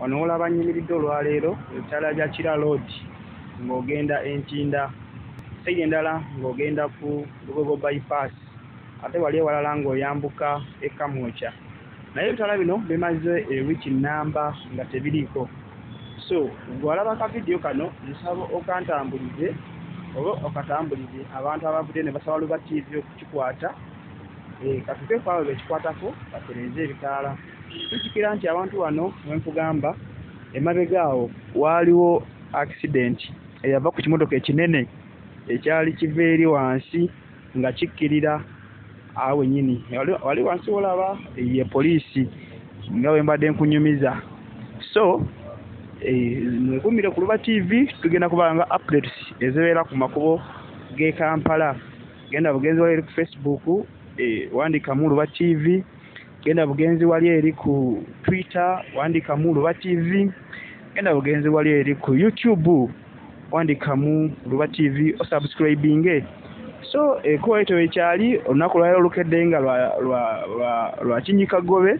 wano olaba nyimiridde olwaleero ebitaala bya kira road ng'ogenda entinda sayidi endala ng'ogenda ku lugogo bypass. Ate wali ewalala ng'oyambuka ekamwokya naye ebitaala bino bimaze ewiiki nnamba nga tebiriiko. So gwalaba akavidiyo kano nsaba okantambulize oba okatambulize abantu abavudde ne basaba luba tv okukikwata katuke kwabo bekikwatako batereze ebitaala tujjukira nti abantu wano wenkugamba emabega awo waaliwo accident eyava ku kimotoka ekinene ekyali kiva eri wansi nga kikkirira awo wenyini wali wansi wolaba ye poliisi nga bwe mbadde nkunyumiza. So mwekumire ku luba tv tugenda kubanga updates ezibeera ku makubo g'e kampala. Genda bugenzi wali eri ku facebook wandikamu luba tv genda bugenzi wali eri ku twitter wandikamu luba tv genda bugenzi wali eri ku youtube wandikamu luba tv osubscribinge. So ekuwaito ekyali olunaku lwali olukedde nga lwa kinyikagobe.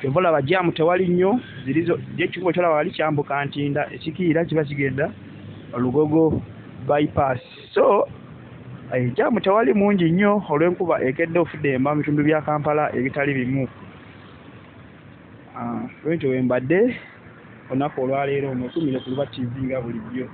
Kevolaba jamu tewali nnyo ekikubo kyolaba wali kyambuka ntinda ekikiira kiba kigenda olugogo bypass. So jamu tewali mungi nnyo olw'enkuba ekedde ofudde emba mu bitundu bya kampala ebitali bimu. Lwentyo wembadde olunaku olwaleero omwekumire ku luba tv nga bulijjo